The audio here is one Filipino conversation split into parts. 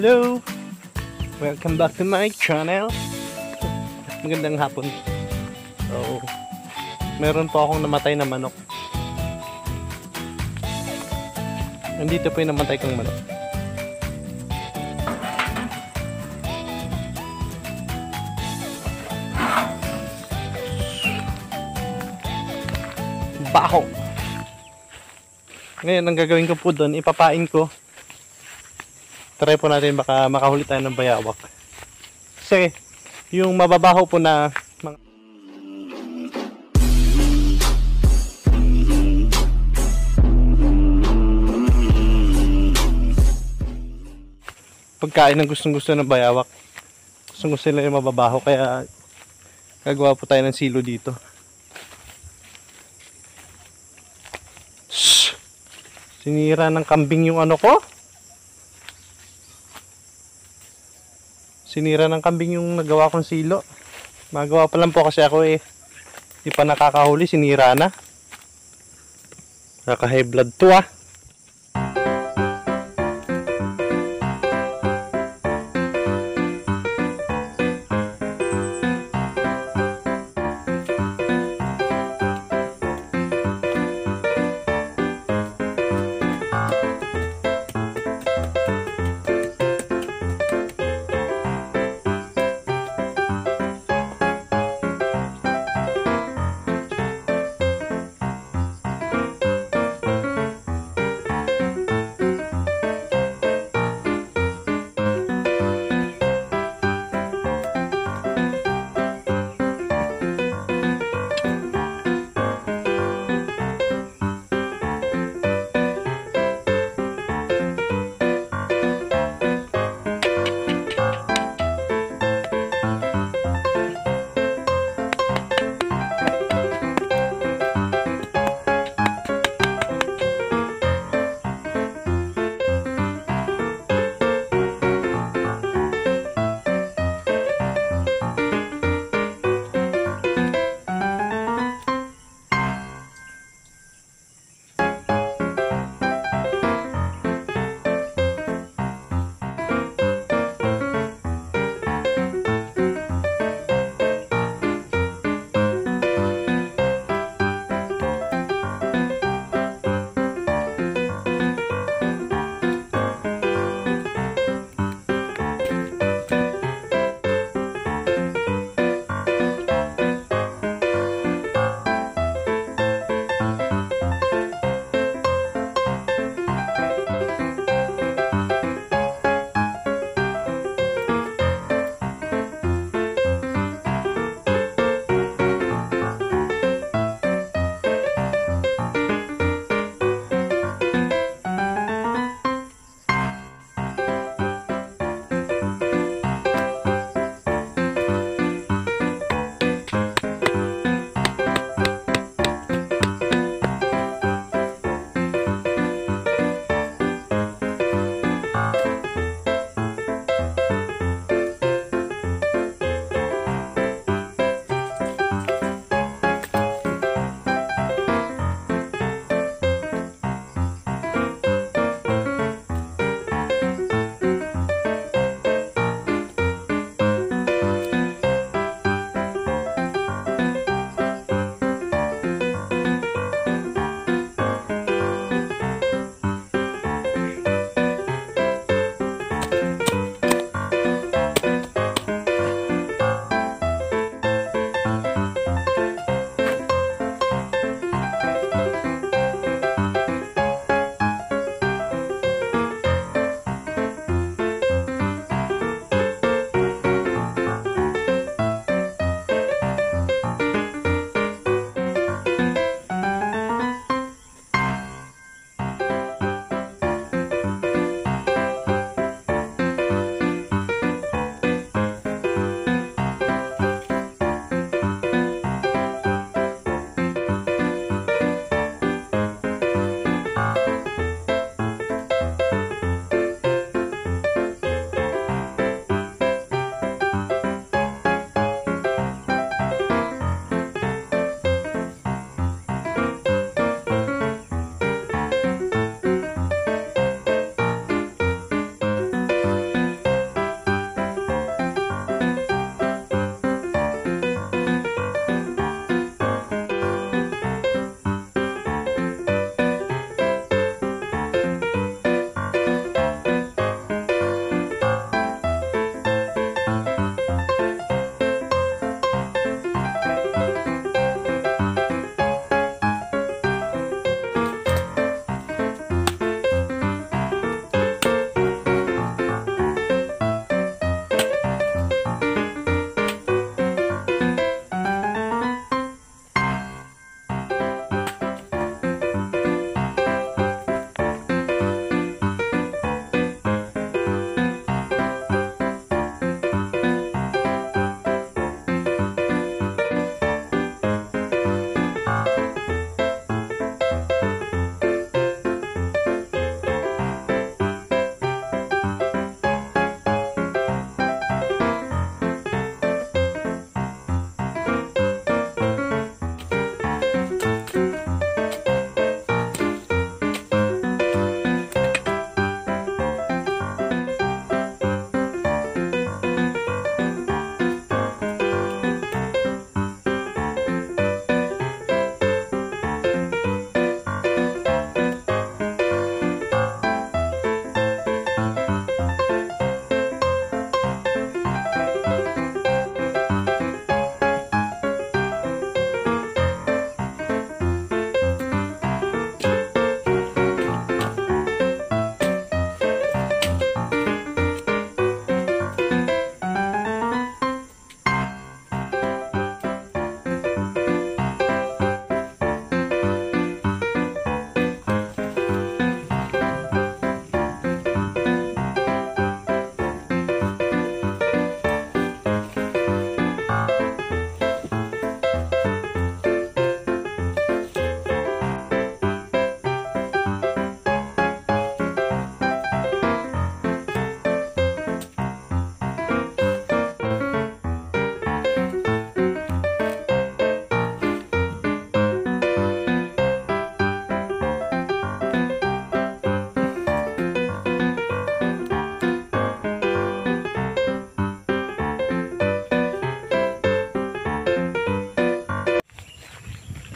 Hello! Welcome back to my channel. Magandang hapon. So, meron po akong namatay na manok. Nandito po yung namatay kong manok. Baho! Ngayon, ang gagawin ko po doon, ipapain ko try po natin baka makahuli tayo ng bayawak. Kasi yung mababaho po na pagkain ng gustong gusto ng bayawak. Gustong gusto nila yung mababaho kaya gagawa po tayo ng silo dito. Shh! Sinira ng kambing yung ano ko. Sinira ng kambing yung nagawa kong silo. Magawa pa lang po kasi ako eh. Di pa nakakahuli, sinira na. Naka high blood to ah.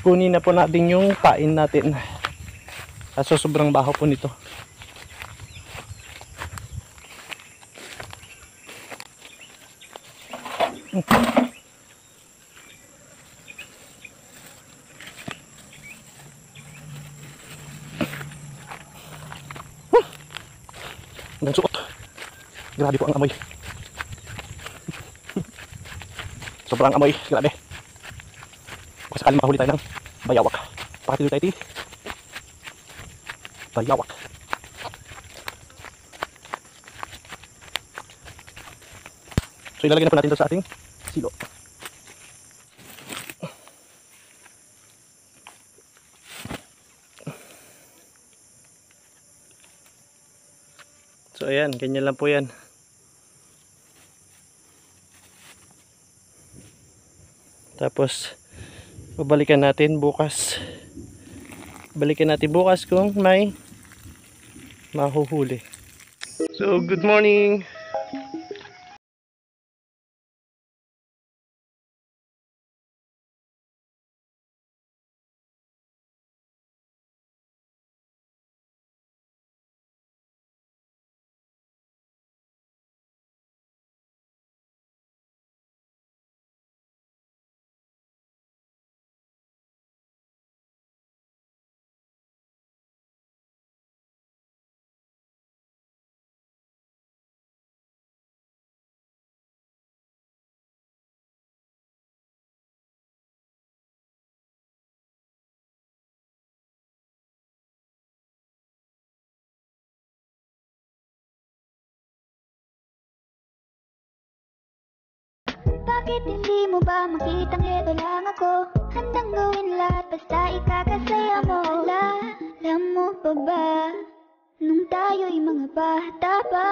Kunin na po natin yung pain natin. Kaso sobrang baho po nito. Hanggang suot. Grabe po ang amoy. Sobrang amoy. Grabe. Kung sakaling mahuli tayo ng bayawak. Pakatilo tayo ti. Bayawak. So ilalagay na po natin ito sa ating silo. So ayan, ganyan lang po yan. Tapos babalikan natin bukas. Balikan natin bukas kung may mahuhuli. So good morning. Bakit hindi mo ba makitang heto lang ako? Handang gawin lahat basta ikakasaya mo Ala, alam mo pa ba? Nung tayo'y mga bata pa